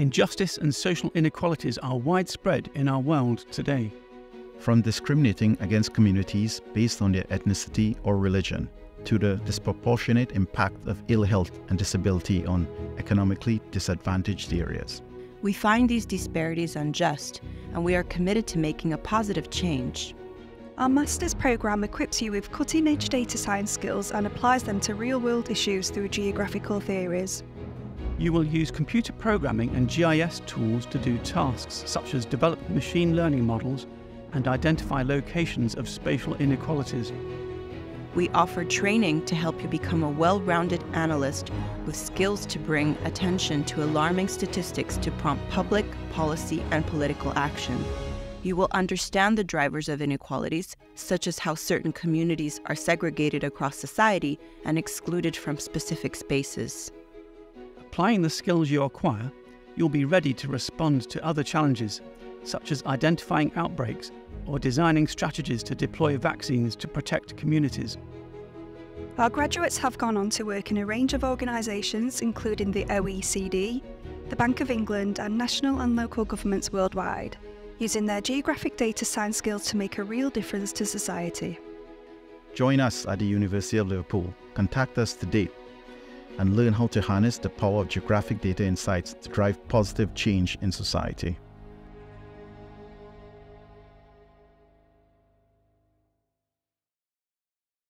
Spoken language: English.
Injustice and social inequalities are widespread in our world today. From discriminating against communities based on their ethnicity or religion, to the disproportionate impact of ill health and disability on economically disadvantaged areas. We find these disparities unjust, and we are committed to making a positive change. Our master's programme equips you with cutting edge data science skills and applies them to real world issues through geographical theories. You will use computer programming and GIS tools to do tasks such as develop machine learning models and identify locations of spatial inequalities. We offer training to help you become a well rounded analyst with skills to bring attention to alarming statistics to prompt public, policy, and political action. You will understand the drivers of inequalities, such as how certain communities are segregated across society and excluded from specific spaces. Applying the skills you acquire, you'll be ready to respond to other challenges, such as identifying outbreaks or designing strategies to deploy vaccines to protect communities. Our graduates have gone on to work in a range of organisations, including the OECD, the Bank of England, and national and local governments worldwide, using their geographic data science skills to make a real difference to society. Join us at the University of Liverpool. Contact us today and learn how to harness the power of geographic data insights to drive positive change in society.